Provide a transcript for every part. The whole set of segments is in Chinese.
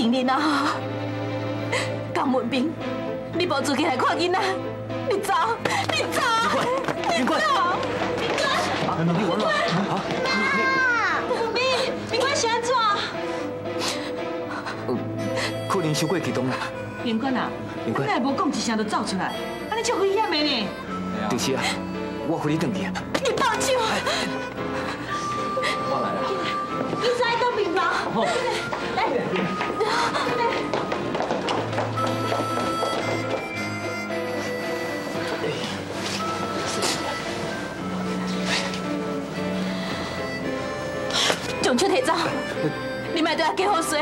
承认啊？江文斌，你无自己来看囡仔，你走，你走，明冠，明冠，明冠，你完了，啊，文斌，明冠是安怎？可能伤过激动啦。明冠啊，明冠，你也无讲一声就走出来，安尼足危险的呢。就是啊，我回你转去啊。你放手！我来了。你在倒病房。好。来。将手提走，你莫对我加好水。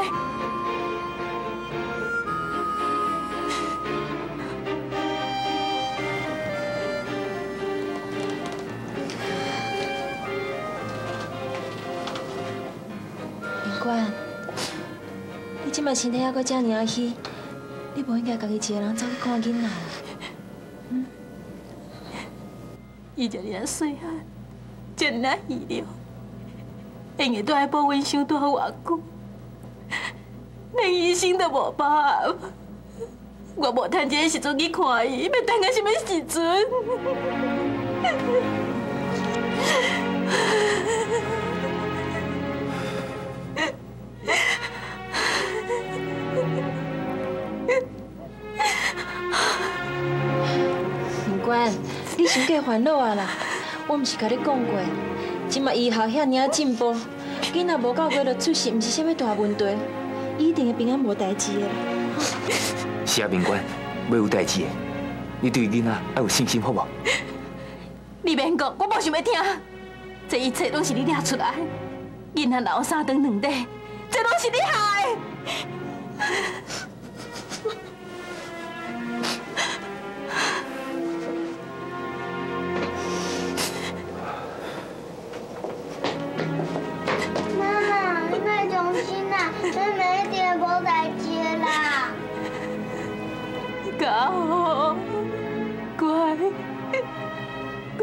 你今麦身体还阁这么啊虚，你不应该家己一个人走去看囡仔。嗯，伊这尔细汉，这尔虚弱。因为都爱保温箱住偌久，连医生都无办。我无趁这个时阵去看伊，要等到什么时阵？你伤过烦恼啊啦！我唔是甲你讲过。今麦医学遐尔进步，囡仔无到月就出事，唔是啥物大问题，一定会平安无代志的。是啊，明官，要有代志的，你对囡仔要有信心，好不？你免讲，我无想要听。这一切都是你惹出来，囡仔老三顿两地，这都是你害。妹妹一定无代志啦。好，乖，乖。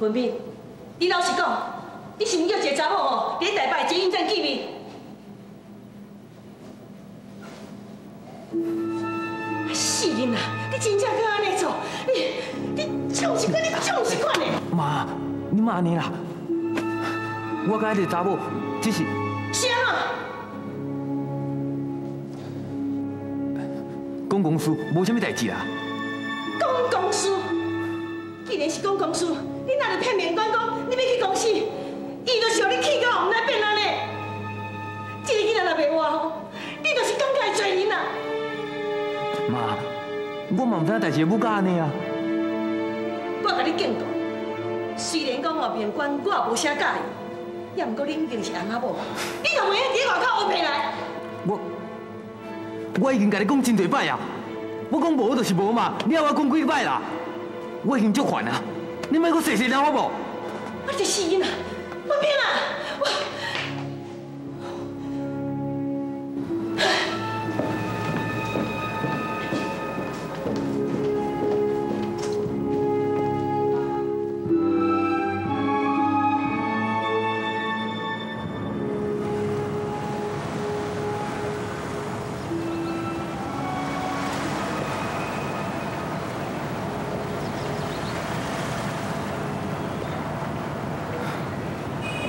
文斌，你老实讲，安尼啦！我甲迄个查某只是……是啊。公公司无啥物代志啦。公公司，既然是公公司，你哪能骗面官讲你要去公司？伊就是让你气到唔来变安尼。这个囡仔若袂活吼，你就是感觉罪人啊！妈，我嘛唔知代志要干安尼啊。我甲你警告，虽然讲哦面关我也无啥介意，也毋过你已经是阿妈某，你同袂喺外口乌骗来。我我已经甲你讲真侪摆啊，我讲无就是无嘛，你要我讲几摆啦？我已经足烦啊，你莫搁细细了好无？我这死囡仔，我骗啦！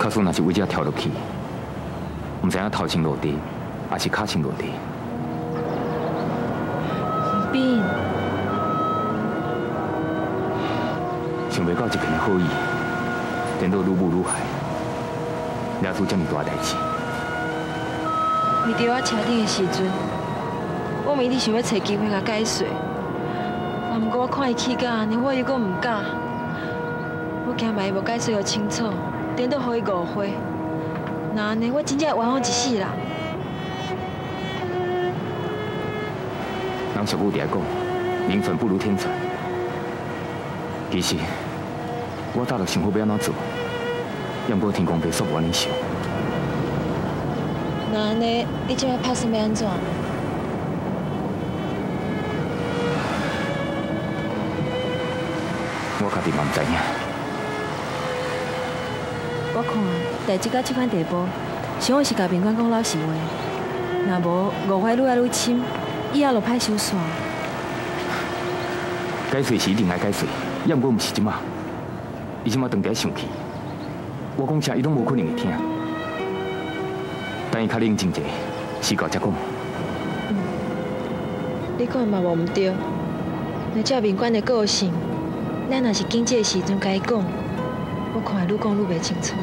卡苏若是为遮跳落去，唔知影头先落地，还是脚先落地。斌，想袂到一片好意，颠到愈母愈害，惹出这么大代志。为着我车顶的时阵，我咪一直想要找机会甲解释，啊，不过我看伊气到安尼，我又阁唔敢，我惊万一无解释得清楚。颠倒互伊误会，那安尼我真正会冤枉一世人。人俗语底下讲，名分不如天分。其实我早就想好要安怎做，要不过天公伯说无安尼想。那安尼，你即摆拍算要安怎？我家己嘛唔知影。我看代志到即款地步，想要是甲宾馆讲老实话，若无误会愈来愈深，以后就歹收线。解释是一定爱解释，要毋过毋是即马。伊即马当家生气，我讲啥伊拢无可能会听。等伊较冷静者，时到再讲。你看嘛无毋对，那照宾馆的个性，咱若是经济的时阵甲伊讲，我看愈讲愈袂清楚。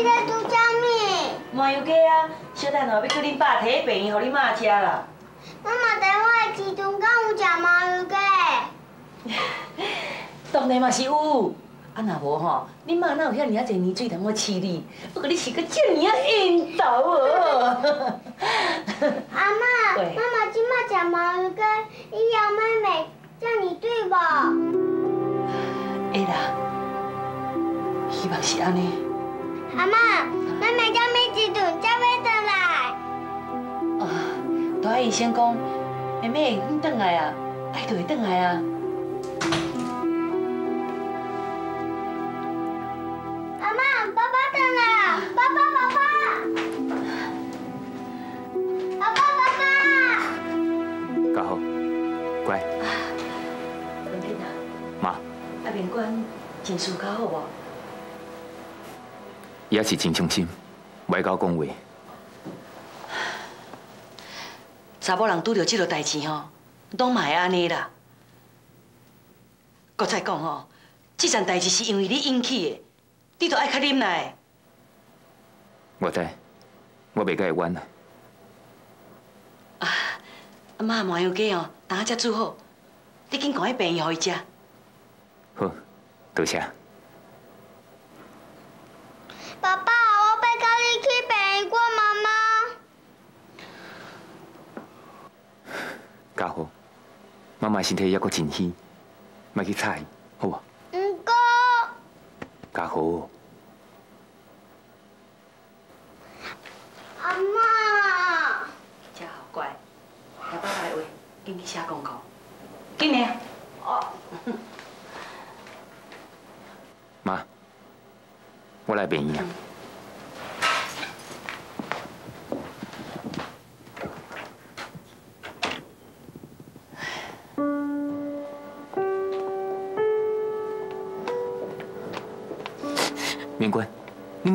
你在煮啥物？麻油鸡啊，小等下要叫恁爸摕去病院，互恁妈食啦。妈妈电话的时阵，敢有食麻油鸡？当然嘛是有，啊若无吼，恁妈哪有遐尔啊侪年水通我饲你？不过你是个遮尔啊缘投哦。阿妈，妈妈今麦食麻油鸡，以后妹妹叫你对不？会啦，希望是安尼。阿妈，妹妹叫咩时阵才要回来？啊，大爱医生讲，妹妹会转来啊，爱就会转来啊。阿妈，爸爸回来了！爸爸，爸爸！爸爸，爸爸！家好，乖，文婷啊，妈，啊面馆情绪较好无？伊也是真伤心，袂甲我讲话。查某人拄着即落代志吼，拢嘛会安尼啦。搁再讲吼，即件代志是因为你引起的，你都爱较忍耐。我知，我袂甲会冤啊。啊，妈麻油鸡哦，等下才煮好，你紧赶去病院互伊食。好，多谢。爸爸，我要跟你去北过妈妈。家好，妈妈身体还阁真虚，卖去吵伊，好无？唔过，家好，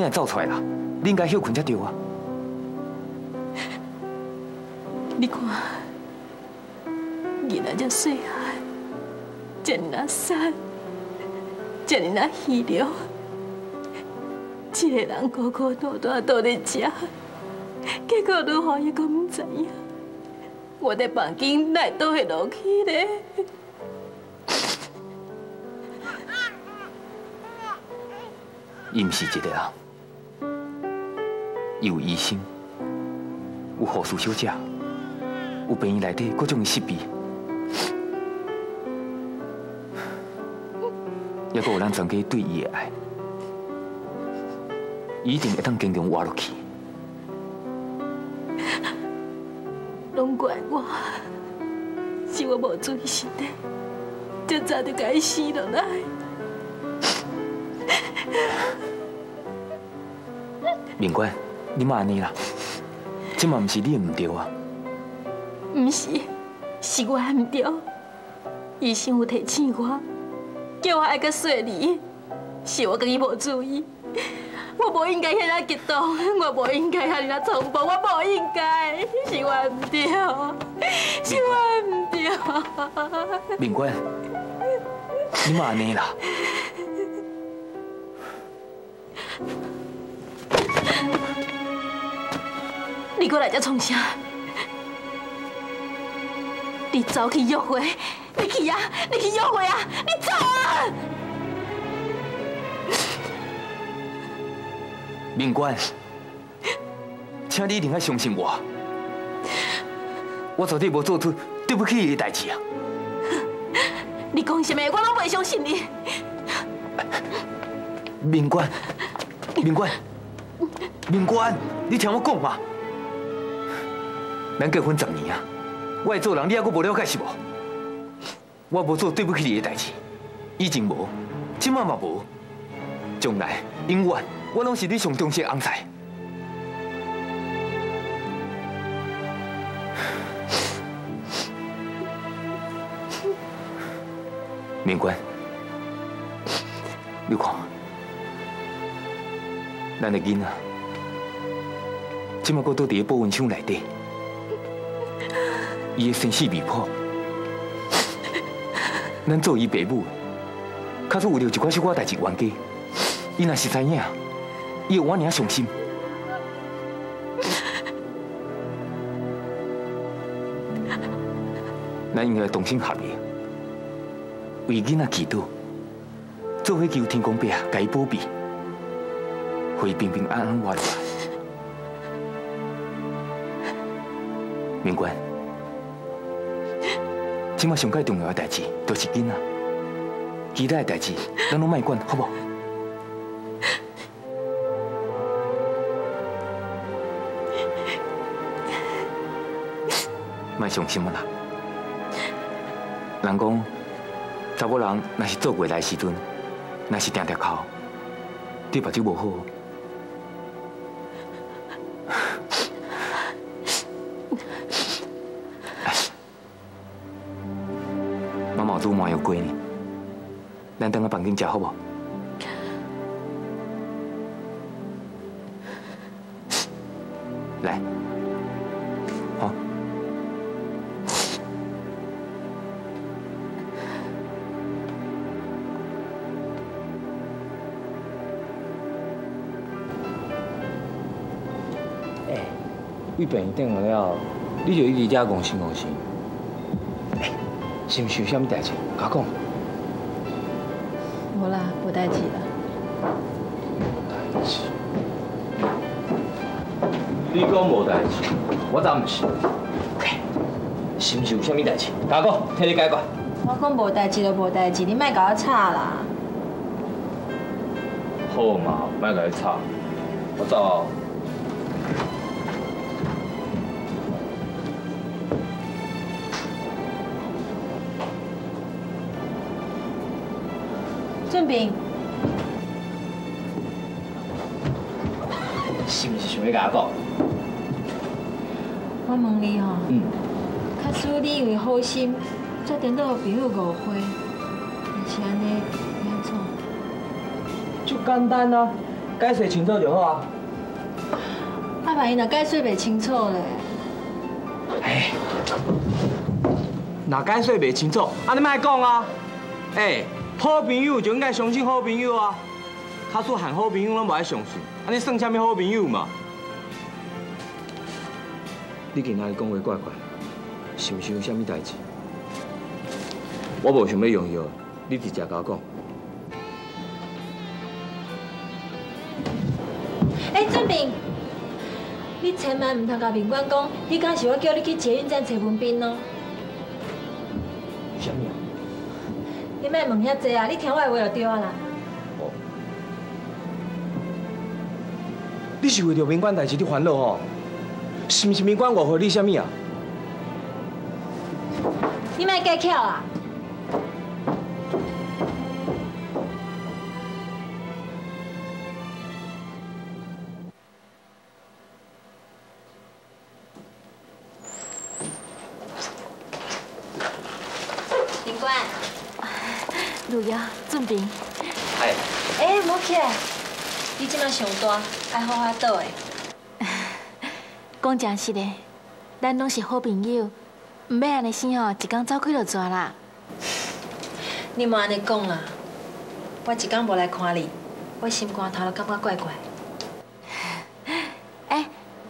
会走出来啦？你应该休困才对啊。你看，囡仔遮细汉，遮尔瘦，遮尔虚弱，一个人孤孤单单倒在遮，结果愈好伊阁唔知影，我的房间哪会倒会落去咧？伊毋是一个人，有医生，有护士小姐，有病院内底各种的设备，还阁有咱全家对伊的爱，伊一定会当坚强活落去。拢怪我，是我无注意身体，这早就该死落来。敏官，你莫安尼啦，这嘛毋是你的毋对啊。毋是，是我唔对。医生有提醒我，叫我爱较细腻，是我跟伊无注意。我无应该遐尔激动，我无应该遐尔冲动，我无应该，是我唔对，是我唔对。面官，你莫安尼啦。你过来这创啥？你走去约会，你去啊！你去约会啊！你走啊！明官，请你一定要相信我，我绝对无做出对不起你的代志啊！你讲什么，我拢袂相信你。明官，明官，明官，你听我讲嘛！咱结婚十年啊，我做人，你还阁无了解是无？我无做对不起你的代志，以前无，今嘛嘛无，将来永远我拢是你上重视的翁婿。明官，你看，咱的囡仔，今嘛搁倒伫个保温箱内底，伊的生死未卜。咱做伊爸母，假使为了一寡小可代志冤家，伊若是知影，伊有我尔伤心。咱应该同心合力，为囡仔祈祷，做伙求天公伯啊，甲伊保庇，会平平安安活落来。明官。今麦上介重要的代志，就是囡仔。其他的代志，咱拢莫管，好不？莫伤心啦！人讲，查某人若是做过来时阵，若是定定哭，对目睭无好。煮麻油鸡呢，咱等下房间食好不？来，好。哎，胃病顶了，你就一直加公心公心。是毋是有啥物代志？甲我讲。无啦，无代志啦。代志？你讲无代志，我当毋是。是毋是有啥物代志？甲我讲，替你解决。我讲无代志就无代志，你莫甲我吵啦。好嘛，莫甲你吵。我走。是毋是想要甲我讲？我问你吼，嗯，假使你因为好心，才颠倒朋友误会，是安尼，安怎？就简单啊，解释清楚就好啊。啊，万一若解释袂清楚咧？哎，若解释袂清楚，啊你莫讲啊，哎。好朋友就应该相信好朋友啊！卡说喊好朋友拢无爱相信，安尼算什么好朋友嘛？你今仔日讲话怪怪，是毋是有什么代志？我无想要用药，你直接甲我讲。哎，俊平，你千万唔通甲民官讲，你敢是我叫你去捷运站找文斌哦。啥你莫问遐济啊！你听我的话就对啊啦。哦。你是为着民官代志你烦恼吼？是毋是民官误会你什么啊？你莫计巧啊！好好倒的。讲真实的，咱拢是好朋友，唔要安尼生哦，一天走开就转啦。你莫安尼讲啦，我一天无来看你，我心肝头都感觉怪怪。哎，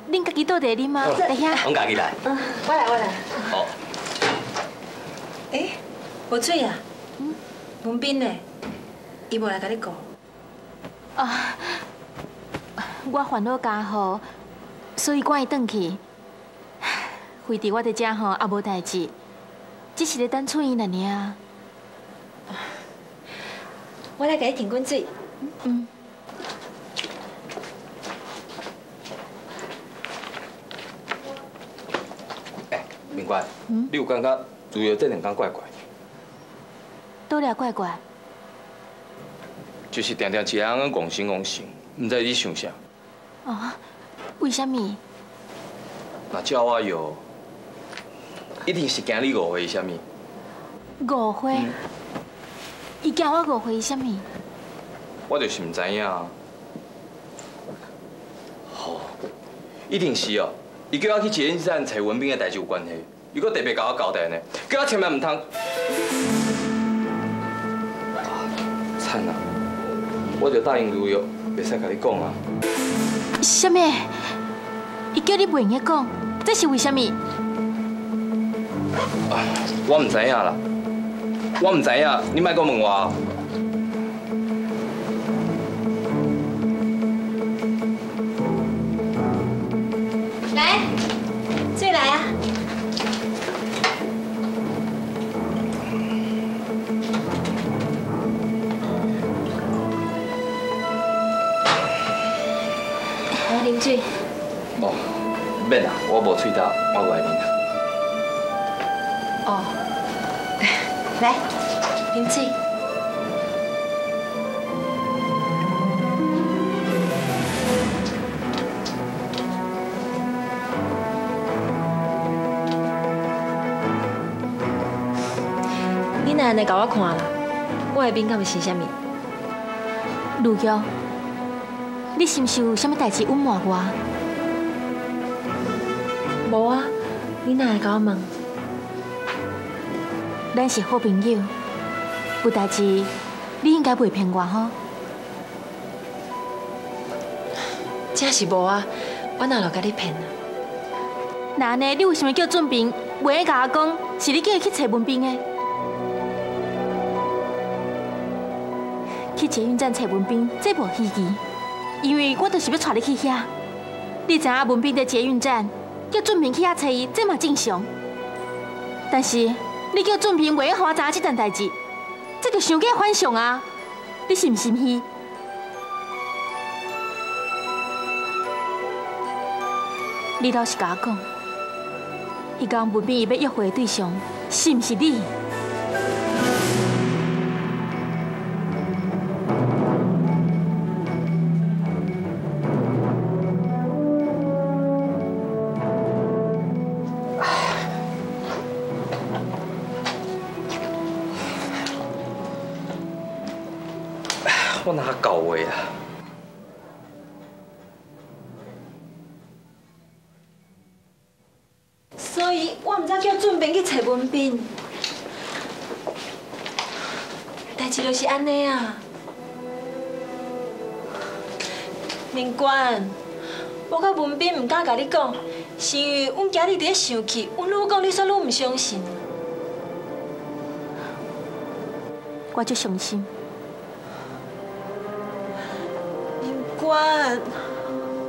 恁家己倒茶啉吗？来遐。我家己来。嗯，我来，我来。好。哎。无水啊？文斌呢？伊无来甲你讲。啊，我烦恼家伙，所以赶伊转去。费伫我伫遮吼也无代志，只是咧等出院了尔。我来给你停滚水。嗯。哎，明官，你有感觉主要这两天怪怪？倒了怪怪。就是定定一个人讲心讲心，唔知你想啥？哦，为什么？那叫我有，一定是惊你误会什么？误会？伊惊我误会什么？我就是唔知影。好，一定是哦。伊叫我去捷运站找文斌的代志有关系，伊搁特别甲我交代呢，叫我千万唔通。惨啊！我就答应如约，袂使甲你讲啊。什么？伊叫你袂用讲，这是为什么？我唔知影啦，我唔知影，你莫搁问我。我无喙焦，我不爱啉。哦，来，啉水。你哪安尼甲我看啦？我的面敢是啥物？陆玉，你是毋是有啥物代志隐瞒我？无啊，你哪会甲我问？咱是好朋友，有代志你应该袂骗我吼。真是无啊，我哪有甲你骗啊？那安尼，你为什么叫俊平袂爱甲我讲，是你叫伊去找文斌的？去捷运站找文斌，这无稀奇，因为我就是要带你去遐。你知影文斌在捷运站，叫俊平去遐找伊，这嘛正常。但是你叫俊平袂晓我查这件代志，这就想过反常啊！你信唔信伊？你倒是甲我讲，伊讲文斌伊要约会的对象是毋是你？安尼啊。明官，我甲文斌毋敢甲你讲，是因为阮今日伫咧生气，阮愈讲你煞愈毋相信。我就相信。明官，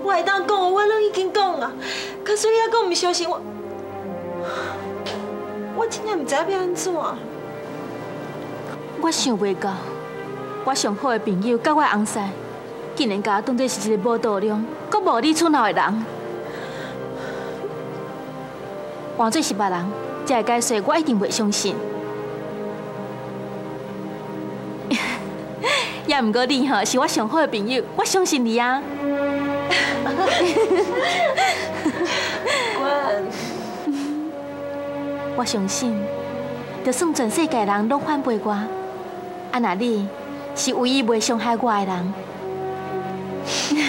我会当讲，我拢已经讲啊，可是你还讲毋相信我，我真正毋知影要安怎。我想袂到，我上好的朋友甲我翁婿，竟然甲我当作是一个无道量、阁无理取闹的人。换做是别人，才会解释，我一定袂相信。也毋过你吼是我上好的朋友，我相信你啊。我我相信，就算全世界人拢反背我，啊那你是唯一袂伤害我的人。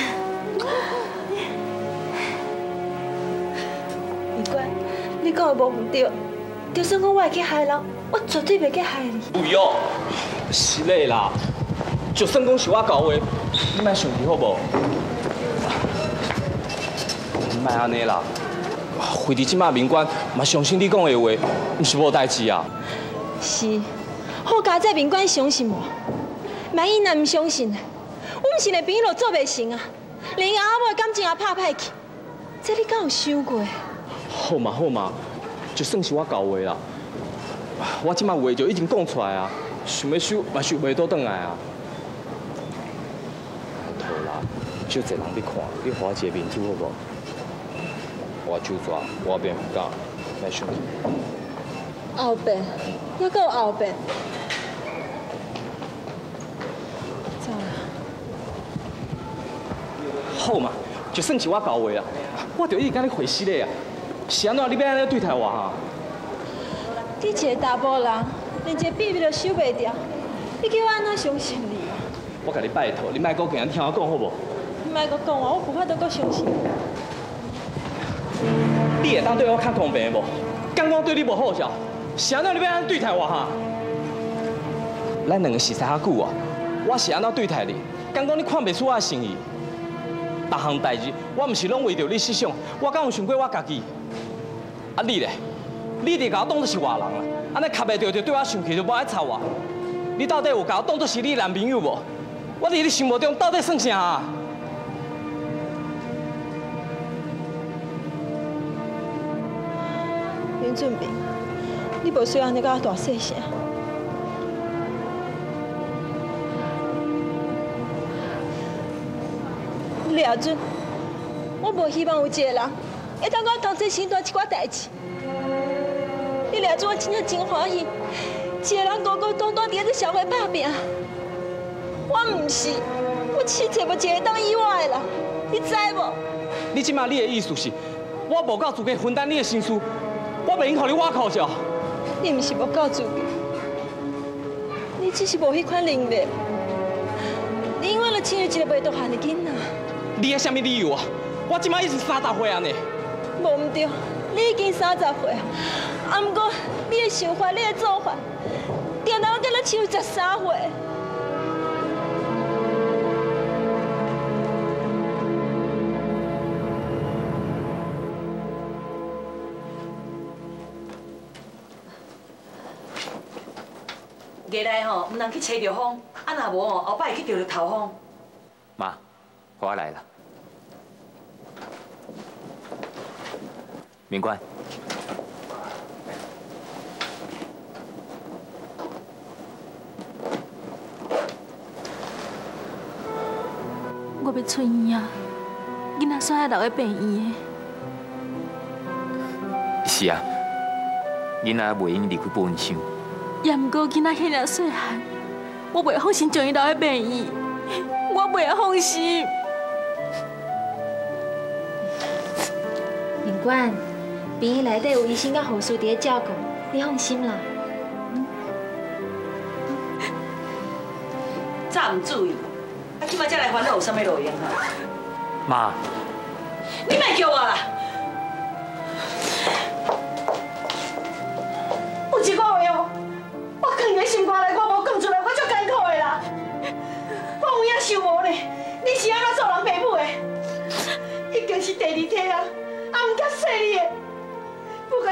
明官，你讲的无唔对，就算讲我会去害人，我绝对袂去害你。不用，是嘞啦。就算讲是我搞的，你莫生气好无？莫安尼啦，惠伫即马民官嘛相信你讲的话，毋是无代志啊。是，家在宾馆相信无？万一若唔相信呢？我们是连朋友都做袂成啊，连阿母的感情也拍歹去，这你敢有想过？好嘛好嘛，就算是我搞话啦，我即摆话就已经讲出来啊，想要收嘛收袂倒转来啊。好啦，就侪人伫看，你花一个面子好无？我就抓，我变唔敢来想。后边，还阁有后边。走啦。好嘛，就算是我到位啊，我就已经甲你回死咧啊！是安怎你要安尼对待我哈？你一个查甫人，连一个秘密都守袂住，你叫我安怎相信你？我甲你拜托，你莫搁今日听我讲好无？你莫阁讲啊，我无法度阁相信。你会当对我较公平无？刚刚对你无好笑，是安怎你要安怎对待我哈？咱两个是识较久啊，我是安怎对待你？刚刚你看袂出我的诚意，逐项代志我毋是拢为着你设想，我敢有想过我家己？啊你咧？你伫甲我当作是外人啊？安尼卡袂着就对我生气就无爱睬我？你到底有甲我当作是你男朋友无？我伫你心目中到底算啥啊？林俊明，你无需要安尼甲我大细声。李亚俊，我无希望有一个人会当我同齐承担一寡代志。你亚俊，我真正真欢喜，一个人孤孤单单伫咧社会打拼。我唔是，我试找无一个当意外的人，你知无？你即马你的意思是，我无够资格分担你的心思，我袂用互你挖苦是哦？你毋是无够自由，你只是无迄款能力。你永远都亲像一个袂读汉的囡仔。你有啥物理由啊？我即马已经三十岁啊呢。无毋对，你已经三十岁，啊毋过你的想法、你的做法，定当叫你像十三岁。过来吼，毋通去吹着风，啊若无吼，后摆会去着着头风。妈，我来了。明官，我要出院啊！囡仔煞要留在病院是啊，囡仔袂用离开保温箱。也毋过囡仔遐尔细汉，我袂放心将伊留在病院，我袂放心。明官，病院内底有医生甲护士伫咧照顾，你放心啦。早唔注意，啊，今摆才来烦恼有啥物路用啊？妈，你莫叫我啦！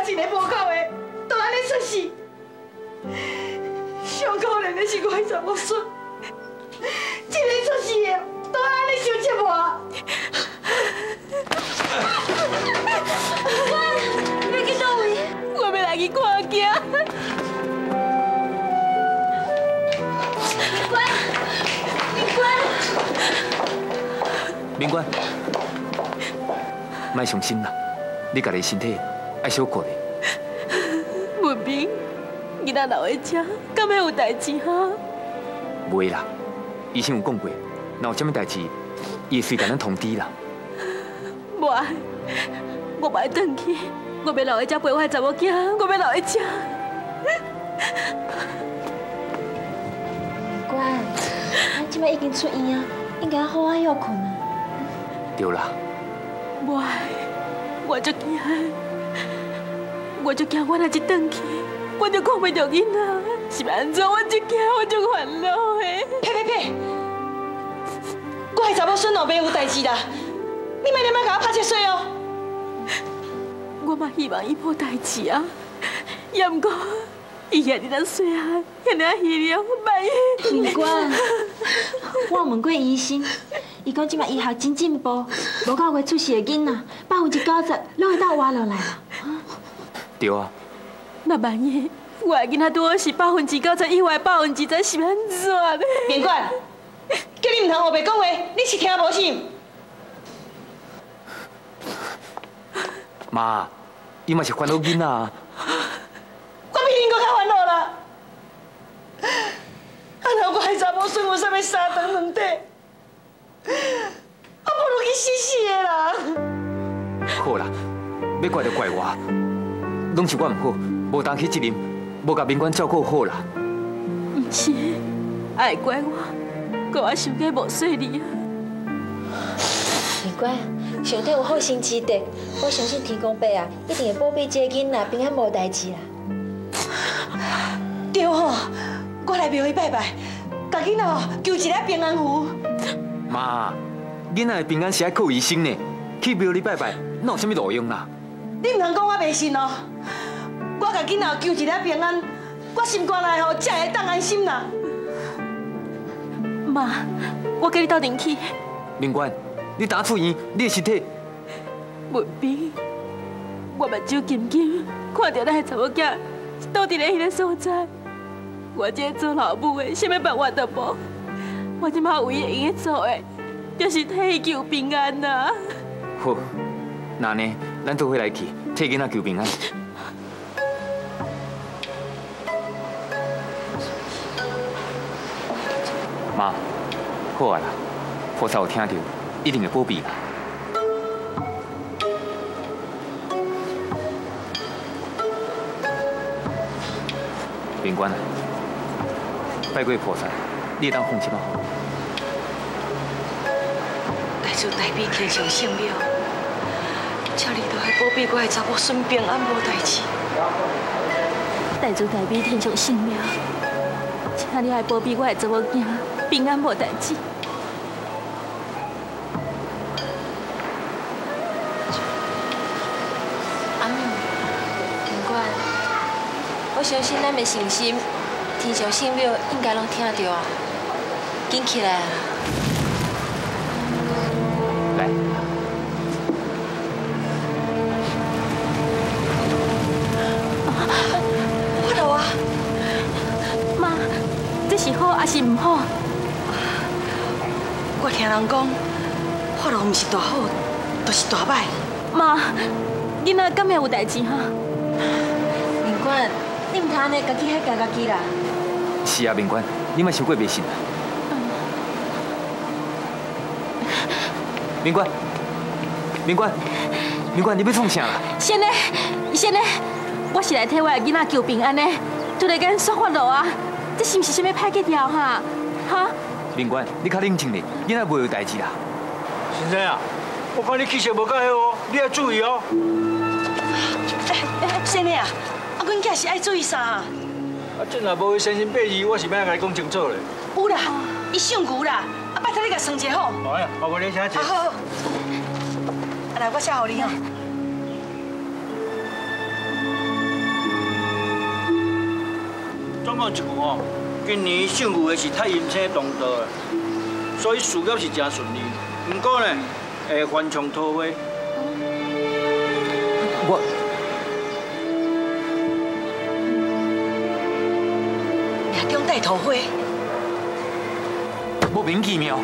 一个无够的，都安尼出事。上可怜的是我迄查某孙，一个出事的，都安尼受折磨。你要去倒位？我要来去看镜。明官，莫伤心啦，你家己身体爱小过咧。文明，囡仔留在遮，敢会有代志哈？袂啦，医生有讲过，若有啥物代志，伊会随甲咱通知啦。无爱，我不爱转去，我要留在遮陪我的查某囝，我要留在遮。明官，咱即摆已经出院啊，应该好好休困啊。对啦，无爱，我足惊，我就惊，我若一转去，我就看袂着囡仔，是要安怎？我就惊，我就烦恼的。呸呸呸！我的查某孙后边有代志啦，你莫连麦甲我拍这水哦。我嘛希望伊无代志啊，也毋过伊遐日咱细汉，遐尔稀了，万一明官，我问过医生，伊讲即摆医学真进步，无到月出世的囡仔，百分之九十拢会当活落来啦。对啊，那万一我的囡仔拄好是百分之九十以外百分之十，是安怎呢？明官，叫你唔通黑白讲话，你是听无是？妈，伊嘛是烦恼囡仔啊。我比恁搁较烦恼啦！啊，若我的查某孙有啥物三长两短，我不如去死死的啦！好啦，要怪就怪我，拢是我唔好，无担起责任，无甲民官照顾好啦。不是，爱怪我，怪我想过无细腻啊！明官，上帝有好心之德，我相信天公伯啊，一定会保庇这个囡仔平安无代志啦。对吼，我来庙里拜拜，甲囡仔吼求一个平安符。妈，囡仔的平安是爱靠医生呢，去庙里拜拜，那有啥物路用啦？你唔通讲我袂信哦！我甲囡仔求一个平安，我心肝内吼才会当安心啦。妈，我跟你斗阵去。明官，你打出院，你的身体文斌，我目睭金金，看到咱的查某囝倒伫咧迄个所在，我这个做老母的，啥物办法都无。我即马唯一用得做的，就是替伊求平安呐。好，那呢，咱做伙来去，替囡仔求平安。妈，好啊啦，菩萨有听到，一定会保庇啦。民官啊，拜过菩萨，你当放心吗？大慈大悲天上圣庙，请你都还保庇我的查某孙平安无代志。大慈大悲天上圣庙，请你还保庇我的查某囝平安无代志。阿母，明官，我相信咱的信心，天上圣庙应该拢听到啊，紧起来啊！就是大败。妈，囡仔敢会有代志哈？明官，你唔通安尼家己害家家己啦！是啊，民官，你莫伤过迷信啦。明官，明官，明官，你要创啥啦？先呢，先呢，我是来替我的囡仔求平安的，突然间说法路啊，这是不是什么歹计条哈？哈？民官，你较冷静点，囡仔袂有代志啦。先生啊，我看你气色无够好哦，你要注意哦。先生啊，啊，阮囝是爱注意啥？啊，这若无生辰八字，我是要甲你讲清楚嘞。有啦，伊姓牛啦，啊，拜托你甲算一好。好呀，包括你请啊好，啊来，我写互你哦。总共一句哦，今年姓牛的是太阴星当道的，所以事业是真顺利。不过呢，会翻墙桃花。我命中带桃花。莫名其妙。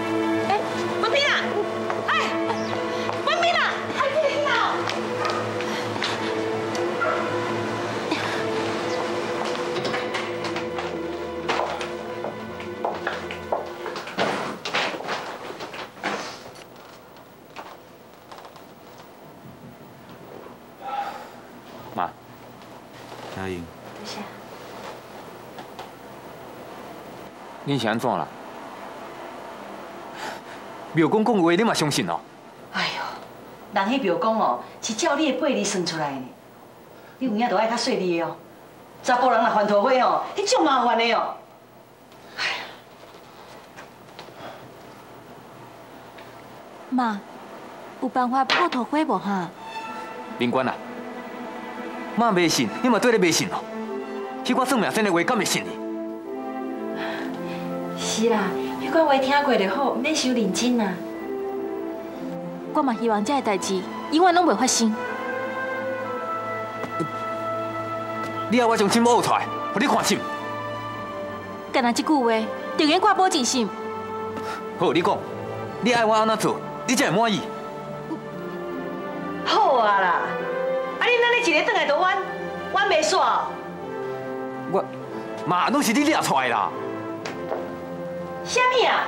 恁是安怎啦？庙公讲的话，你嘛相信哦？哎呦，人迄庙公哦，是照你的八字算出来的呢。你有影都爱较细腻的哦。查甫人若犯桃花哦，迄种麻烦的哦。妈，有办法破桃花无哈？林官啊，妈迷信，你嘛对咧迷信哦？迄款算命先的话敢会信呢？是啦，迄款话听过就好，免伤认真啦。我嘛希望这个代志永远拢袂发生。你要我将心挖出来，互你看心。干那这句话，就愿挂保真心。好，你讲，你爱我安怎做，你才会满意。好啊啦，啊你那你一日转来就弯，弯袂煞。我嘛拢是你掠出来啦。什么啊？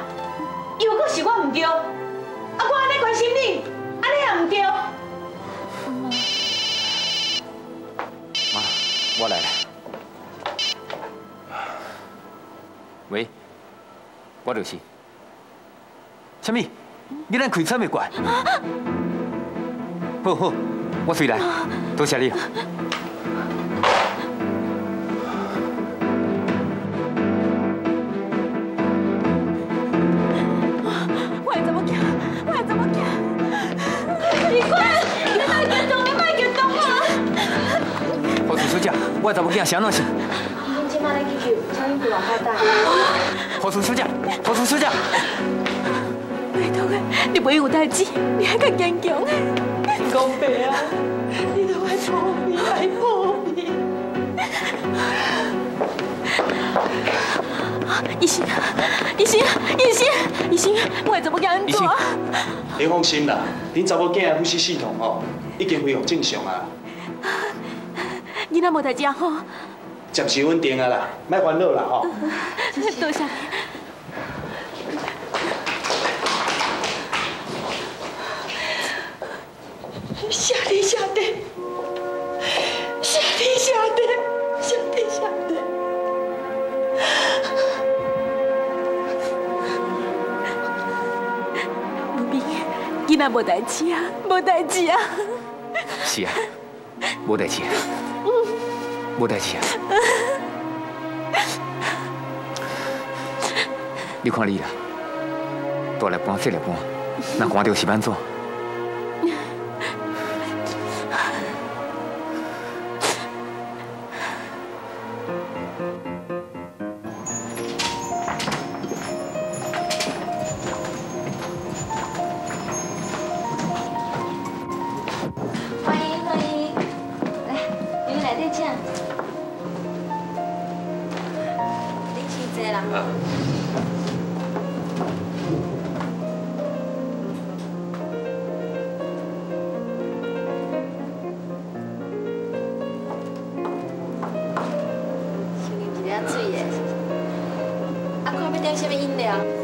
又搁是我唔对，啊我安尼关心你，安尼也唔对。妈，我来了。喂，我就是。什么？你咱开餐的馆？好好，我随来。多谢你。姐，我的查某囝啥哪是？恁即摆咧去救，请恁不要好大。护士小姐，护士小姐，拜托啊，你不用有代志，你还较坚强。讲白啊，你都爱破灭，爱破灭。医生，医生，医生，医生，我会怎么安医生做？你放心啦，恁查某囝的呼吸系统吼已经恢复正常啊，你若无代志啊吼，暂时稳定啊啦，莫烦恼啦吼。多谢你。下地下地，下地下地，下地下地。无病，囡仔无代志啊，无代志啊。是啊，无代志啊，无代志啊。你看你啦，大来搬，小来搬，那赶着是安怎？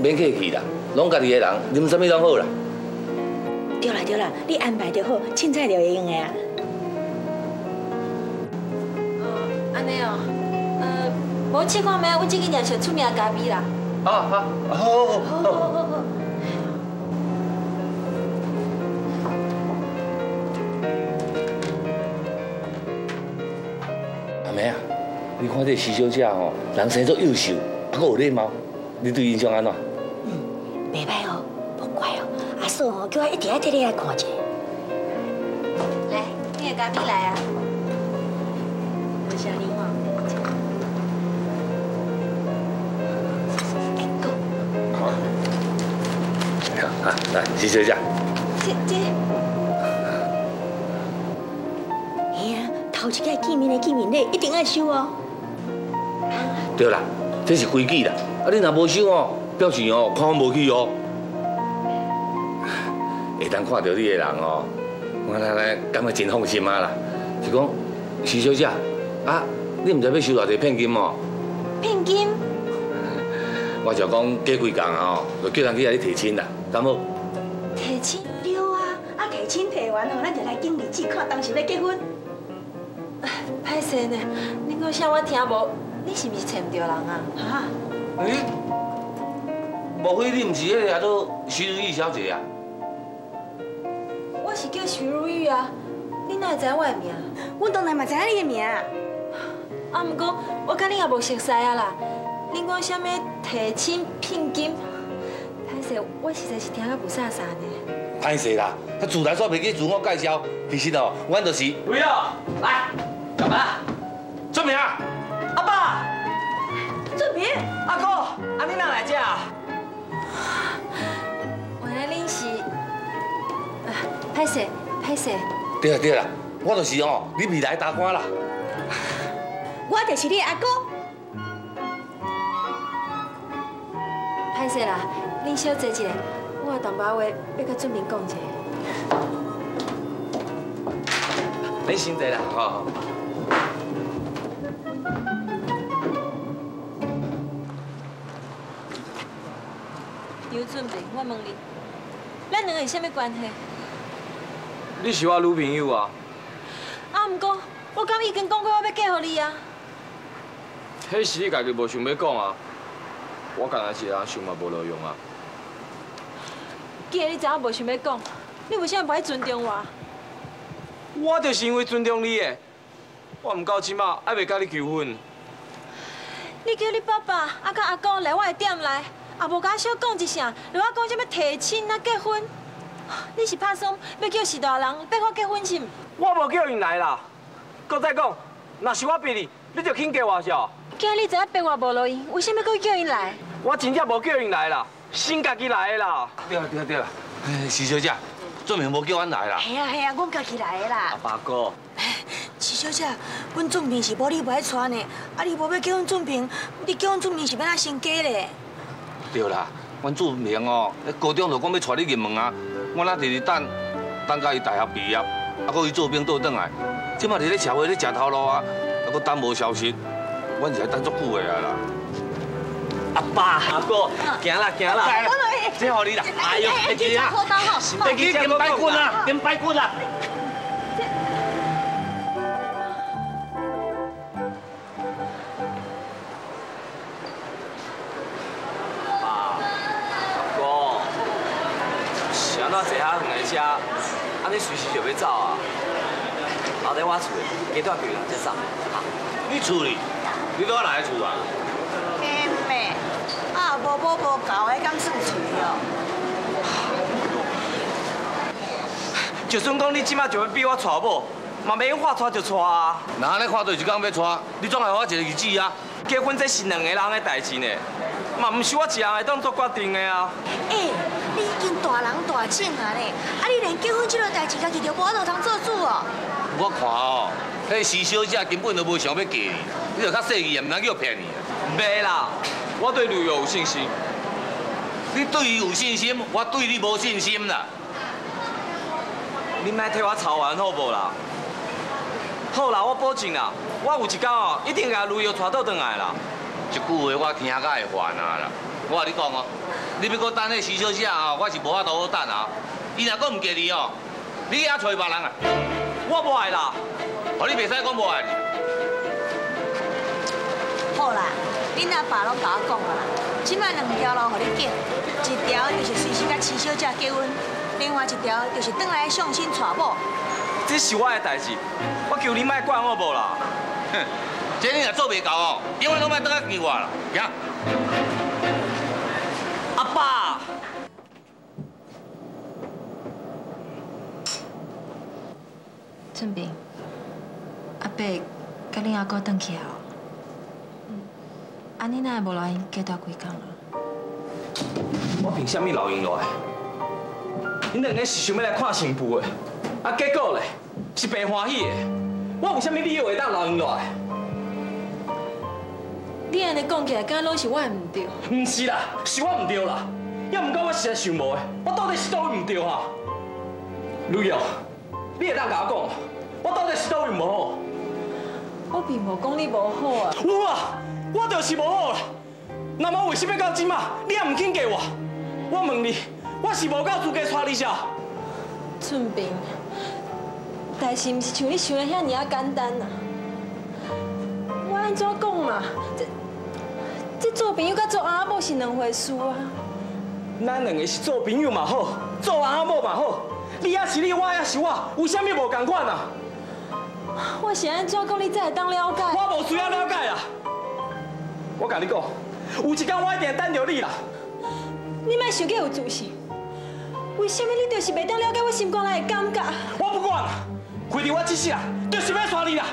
免客气啦，拢家己的人，啉啥物拢好啦。对啦对啦，你安排就好，凊彩就会用的啊。哦，安尼哦，呃，无试看觅，阮这间店上出名的咖啡啦。啊啊，好好好好。好好。阿妹啊，你看这徐小姐吼，人生足优秀，还佫有礼貌，你对印象安怎？替你来看者。来，你的咖啡来啊！多谢你哈。啊，来，徐小姐，这这，嘿啊，头一届见面的见面礼一定要收哦。对啦，这是规矩啦。啊，你若无收哦，表示哦看无起哦。会当看到你的人哦，我来来感觉真放心啊啦。是讲，徐小姐，啊，你毋知要收偌济聘金哦？聘金，我就讲过几工啊，就叫人去遐你提亲啦，敢无？提亲。对啊，啊提亲提完哦，咱就来经日子，看当时要结婚。歹势呢，你讲啥我听无？你是毋是找唔着人啊？哈，诶，莫非你毋是迄个叫做徐如意小姐啊？我是叫徐如玉啊，你哪会知我的名？我当然嘛知影你的名。啊，不过我甲你也无熟识啊啦。你讲什么提亲聘金？歹势，我实在是听甲不啥啥呢。歹势啦，他自来煞袂去自我介绍，其实哦，阮就是。不要，来，干嘛？出名。阿爸，俊平，阿哥，阿你哪来这？原歹势歹势，对啦对啦，我就是哦，你未来大官啦。我就是你阿哥。歹势啦，恁小坐一下，我有淡薄话要甲俊明讲一下。你先坐啦，好。杨俊明，我问你，咱两个是啥物关系？你是我女朋友啊？啊，毋过我刚已经讲过我要嫁互你啊。迄是你家己无想要讲啊，我干那一个人想嘛无路用啊。既然你知影无想要讲，你为啥不爱尊重我？我就是因为尊重你诶，我毋到即马还未甲你求婚。你叫你爸爸啊甲阿公来我的店来，也无甲我小讲一声，你我讲啥物提亲啊结婚，你是拍算要叫是大人逼我结婚是毋？我无叫因来啦。搁再讲，若是我逼你，你就肯嫁我是哦。既然你知影逼我无路用，为什么搁叫因来？我真正无叫因来啦，先家己来的啦。对啦对啦对啦，哎，徐小姐，俊明无叫阮来啦。系啊系啊，阮家己来的啦阿。爸哥，徐小姐，阮俊平是无你不爱娶呢，啊你无要叫阮俊平，你叫阮俊平是要哪生家咧？对啦，阮俊明哦，高中就讲要娶你入门啊，我那直直等，等到伊大学毕业，啊，搁伊做兵倒转来，即马伫咧社会咧食头路啊，啊，搁等无消息，阮是来等足久的啊啦。阿爸阿哥，行啦行啦，这互你啦。哎呦，飞机啊，飞机跟白棍啊，跟白棍啊。爸，安尼随时就要走啊？后底我厝的，加带几人才走。你厝里，你拄仔来厝啊？嘿妹，啊无无无搞，迄敢算嘴哦？就算讲你即马就要逼我娶某，嘛免话娶就娶啊！那安尼看对一工要娶，你总来我一个日子啊？结婚这是两个人的代志呢，嘛毋是我一人会当做决定的啊！哎，大人大种啊咧，啊你连结婚这个代志，家己就无法度通做主哦？我看哦，迄徐小姐根本都无想要嫁你，你就较细意，也毋通叫骗你。袂啦，我对旅游有信心。你对伊有信心，我对你无信心啦。你莫替我操完好无啦？好啦，我保证啦，我有一天哦，一定甲旅游带倒转来啦。一句话我听甲会烦啊啦。我甲你讲哦，你要搁等迄徐小姐啊，我是无法度好等啊。伊若搁毋嫁你哦，你去遐找别人啊。我无爱啦，哦，你袂使讲无爱你。好啦，恁阿爸拢甲我讲啊啦，即摆两条路互你拣，一条就是随时甲徐小姐结婚，另外一条就是转来相亲娶某。这是我的代志，我求你莫管我无啦。哼，这你若做袂到哦，永远拢莫倒来见我啦。行。阿爸，俊平，阿伯甲恁阿哥转去啊？安尼哪会无来因加大几工啊？我凭什么留因落来？恁两个是想要来看新妇的，啊结果咧是白欢喜的。我有啥物理由会当留因落来？你安尼讲起来，敢若拢是我的毋对。唔是啦，是我唔对啦。要唔过我实在想无的，我到底是倒位唔对哈？旅游，你会当甲我讲，我到底是倒位无好？我并无讲你无好啊。有啊，我就是无好啦。那么为什么到今嘛，你也唔肯嫁我？我问你，我是无够资格娶你啥？俊平，代志毋是像你想的遐尔啊简单啊。我安怎讲嘛？这这做朋友甲做阿某是两回事啊。咱两个是做朋友嘛好，做阿某嘛好，你也是你，我也是我，有啥物无共款啊？我是安怎讲你才会当了解？我无需要了解啦。我甲你讲，有一天我一定会等着你啦。你莫想计有自信。为什么你就是袂当了解我心肝内的感觉？我不管啦，亏得我这世啊，就是要娶你啦。